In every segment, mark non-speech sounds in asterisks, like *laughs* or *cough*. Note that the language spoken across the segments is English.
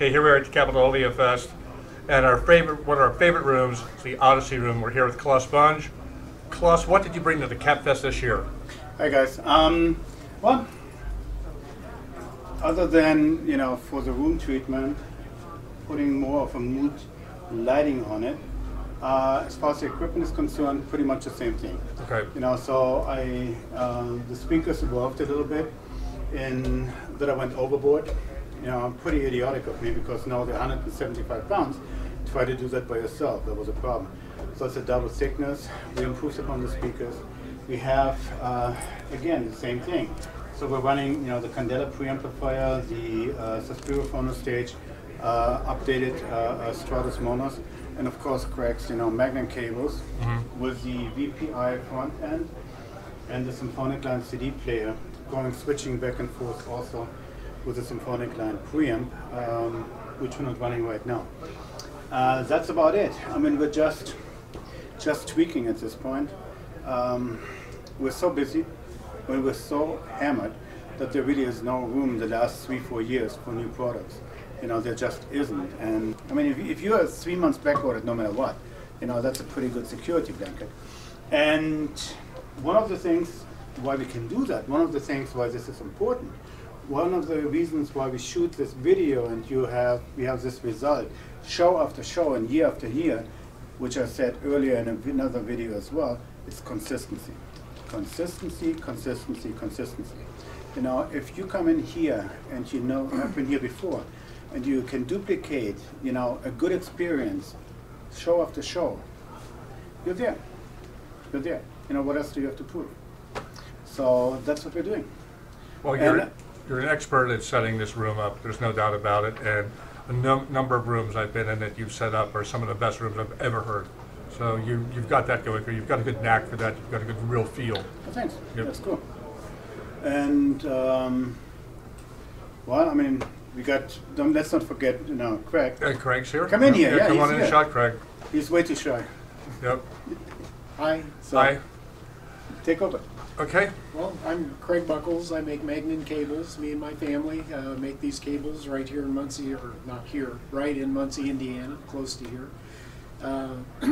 Okay, here we are at the Capital Audio Fest, and our favorite, one of our favorite rooms is the Odyssey Room. We're here with Klaus Bunge. Klaus, what did you bring to the Cap Fest this year? Hi guys. Um, well, other than you know for the room treatment, putting more of a mood lighting on it. Uh, as far as the equipment is concerned, pretty much the same thing. Okay. You know, so I uh, the speakers evolved a little bit in that I went overboard. You know, I'm pretty idiotic of me because now they're 175 pounds. Try to do that by yourself, that was a problem. So it's a double thickness. We improved upon the speakers. We have uh, again the same thing. So we're running, you know, the Candela preamplifier, the uh, Sospiro phono stage, uh, updated uh, uh, Stratos monos, and of course Craig's, you know, Magnan cables with the VPI front end and the Symphonic Line CD player, going switching back and forth also with the Symphonic Line preamp, um, which we're not running right now. Uh, that's about it. I mean, we're just just tweaking at this point. Um, we're so busy, we're so hammered that there really is no room the last three, four years for new products. You know, there just isn't. And I mean, if, if you're three months backordered no matter what, you know, that's a pretty good security blanket. And one of the things why we can do that, one of the things why this is important, one of the reasons why we shoot this video and you have we have this result show after show and year after year, which I said earlier in another video as well, it's consistency. Consistency, consistency, consistency. You know, if you come in here and you know I've been here before, and you can duplicate, you know, a good experience, show after show, you're there. You're there. You know, what else do you have to prove? So that's what we're doing. Well, you're, And- you're an expert at setting this room up, there's no doubt about it, and a num- number of rooms I've been in that you've set up are some of the best rooms I've ever heard. So you, you've got that going, for you. you've got a good knack for that, you've got a good real feel. Oh, thanks. Yep. That's cool. And um, well, I mean, we got. Don't, let's not forget, you know, Craig. Uh, Craig's here? Come in here, yeah, come he's on in and shot, Craig. He's way too shy. Yep. Hi. So Hi. take over. Okay. Well, I'm Craig Buckles. I make Magnan cables. Me and my family uh, make these cables right here in Muncie, or not here, right in Muncie, Indiana, close to here. Uh, *clears throat*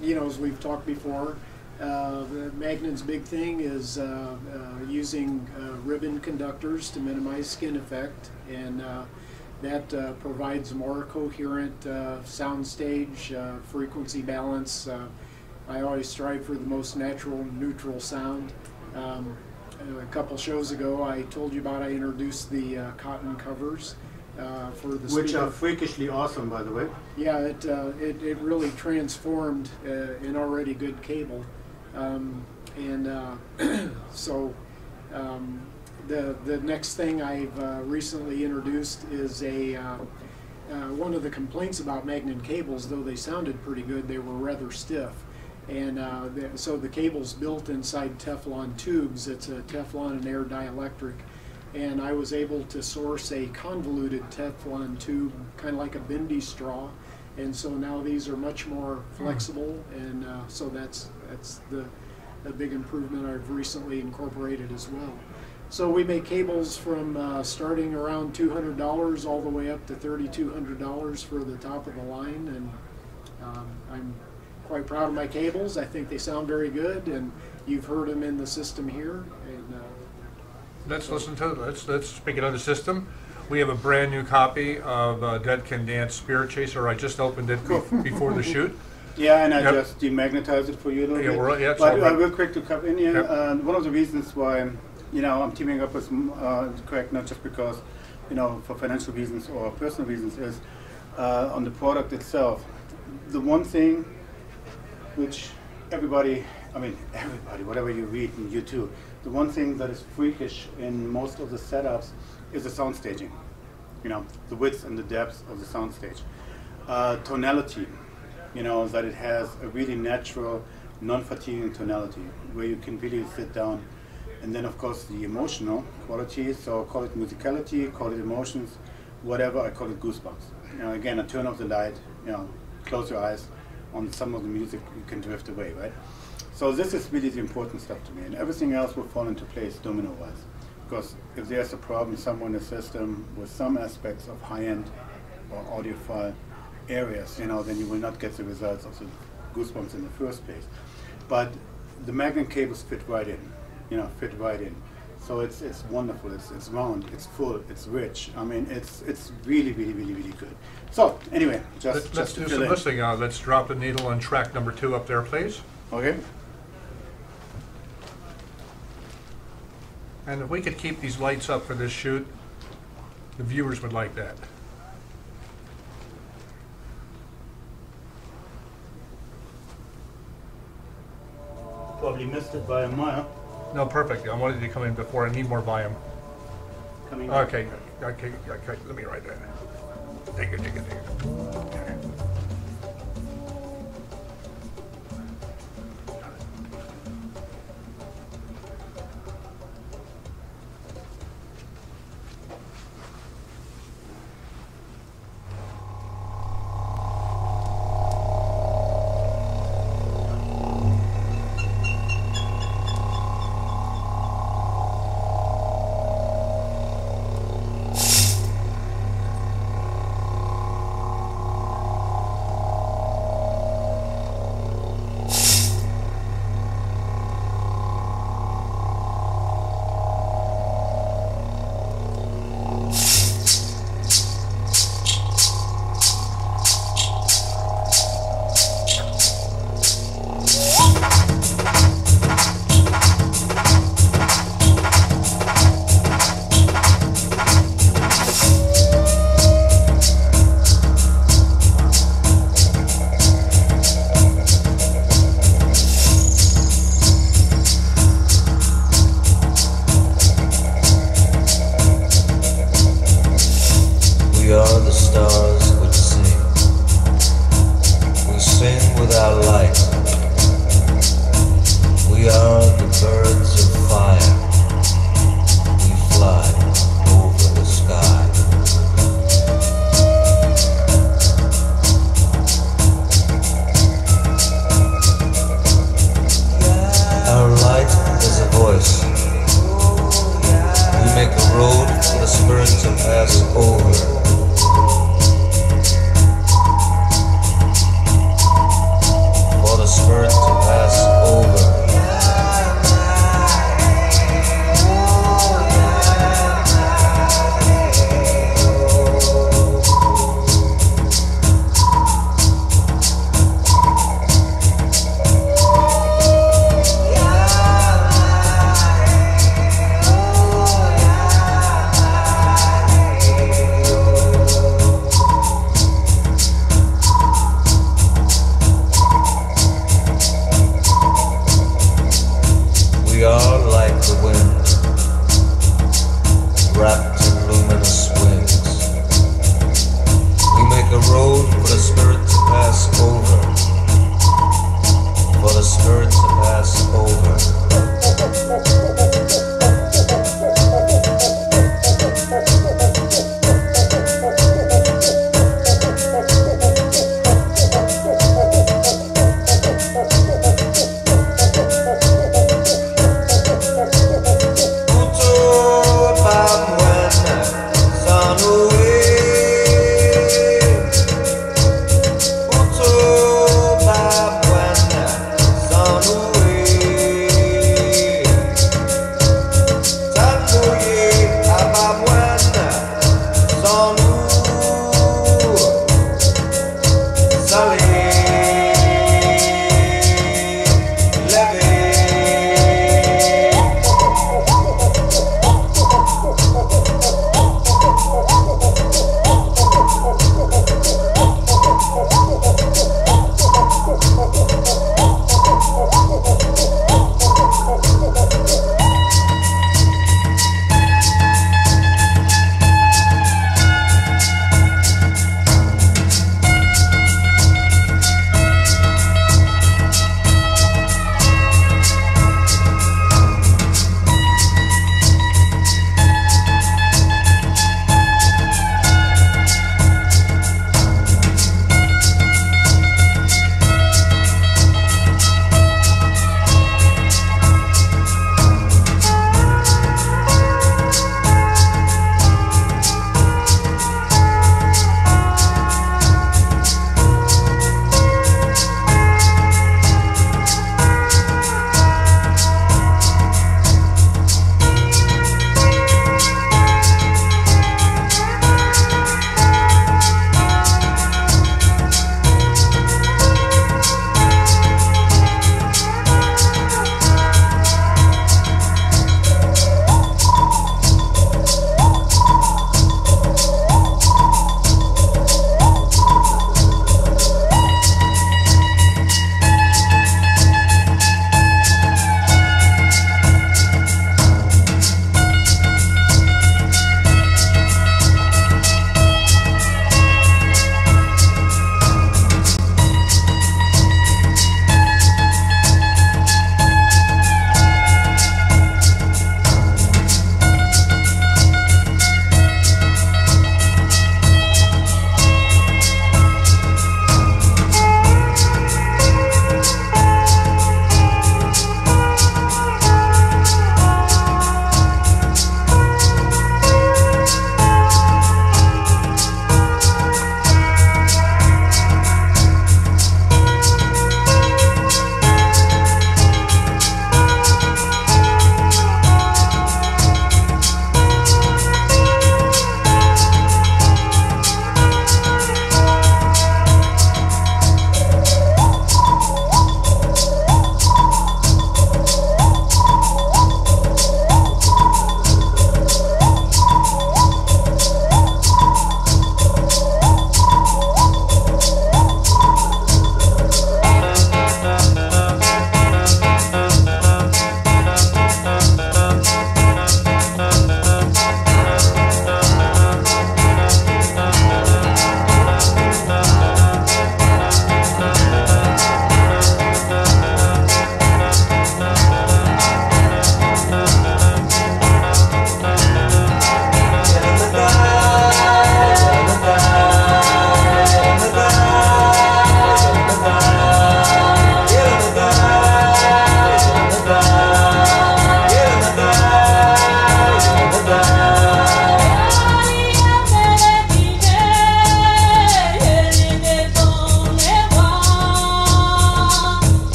you know, as we've talked before, uh, the Magnan's big thing is uh, uh, using uh, ribbon conductors to minimize skin effect, and uh, that provides more coherent sound stage, uh, frequency balance. I always strive for the most natural, neutral sound. Um, a couple shows ago, I told you about I introduced the uh, cotton covers uh, for the Which speaker. are freakishly awesome, by the way. Yeah, it, uh, it, it really transformed uh, an already good cable. Um, and uh, *clears throat* so um, the, the next thing I've uh, recently introduced is a, one of the complaints about Magnan cables, though they sounded pretty good, they were rather stiff. And uh, the, so the cable's built inside Teflon tubes. It's a Teflon and air dielectric. And I was able to source a convoluted Teflon tube, kind of like a bendy straw, and so now these are much more flexible, and uh, so that's that's the a big improvement I've recently incorporated as well. So we make cables from uh, starting around two hundred dollars all the way up to thirty two hundred dollars for the top of the line, and um, I'm quite proud of my cables. I think they sound very good, and you've heard them in the system here, and. Uh, Let's listen to, let's, let's speak it on the system. We have a brand new copy of uh, Dead Can Dance Spirit Chaser. I just opened it be- *laughs* before the shoot. Yeah, and I Yep. just demagnetized it for you a little Yeah, bit. we're- yeah, it's but all right. uh, real quick to come in here, Yep. uh, one of the reasons why, you know, I'm teaming up with uh, Craig, not just because, you know, for financial reasons or personal reasons, is uh, on the product itself. The one thing which everybody, I mean, *laughs* everybody, whatever you read and you too, the one thing that is freakish in most of the setups is the sound staging. You know, the width and the depth of the sound stage. Uh, tonality, you know, that it has a really natural, non-fatiguing tonality where you can really sit down. And then, of course, the emotional quality, so call it musicality, call it emotions, whatever, I call it goosebumps. You know, again, a turn off the light, you know, close your eyes on some of the music, you can drift away, right? So this is really the important stuff to me, and everything else will fall into place domino-wise. Because if there's a problem somewhere in the system with some aspects of high-end or audiophile areas, you know, then you will not get the results of the goosebumps in the first place. But the Magnan cables fit right in, you know, fit right in. So it's it's wonderful. It's it's round. It's full. It's rich. I mean, it's it's really really really really good. So anyway, just Let- Let's just to do fill some in. listening. Uh, Let's drop the needle on track number two up there, please. Okay. And if we could keep these lights up for this shoot, the viewers would like that. Probably missed it by a mile. No, perfect. I wanted you to come in before. I need more volume. Coming. Okay, okay, okay, let me write that. Take it, take it, take it.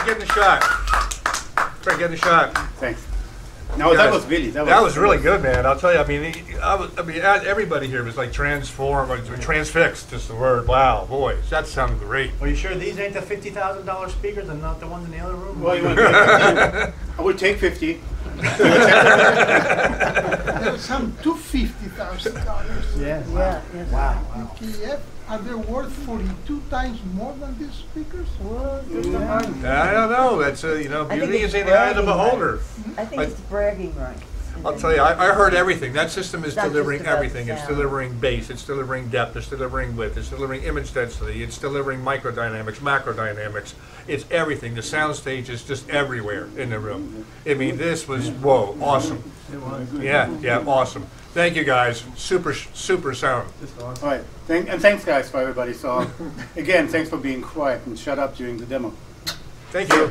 Wow. Craig, get the shot. Craig, get in the shot. Thanks. No, that was really, that was. That was really good, man. I'll tell you. I mean, I, was, I mean, everybody here was like transformed, or transfixed. Just the word. Wow, boy, that sounded great. Are you sure these ain't the fifty thousand dollar speakers and not the ones in the other room? Well, you want take 50? I will take 50. *laughs* Some two fifty thousand dollars. Yeah. Yeah, yes. Wow. In Kiev, are they worth forty-two times more than these speakers? Well, Yeah. Mind. I don't know. That's uh, you know, I beauty is in the eye of the bragging beholder. I think I- it's bragging rights. I'll tell you, I, I heard everything. That system is It's not just delivering about everything. It's delivering bass, it's delivering depth, it's delivering width, it's delivering image density, it's delivering microdynamics, macrodynamics. It's everything. The soundstage is just everywhere in the room. I mean, this was, whoa, awesome. Yeah, yeah, awesome. Thank you, guys. Super, super sound. All right, Thank, and thanks guys for everybody. So, again, thanks for being quiet and shut up during the demo. Thank you.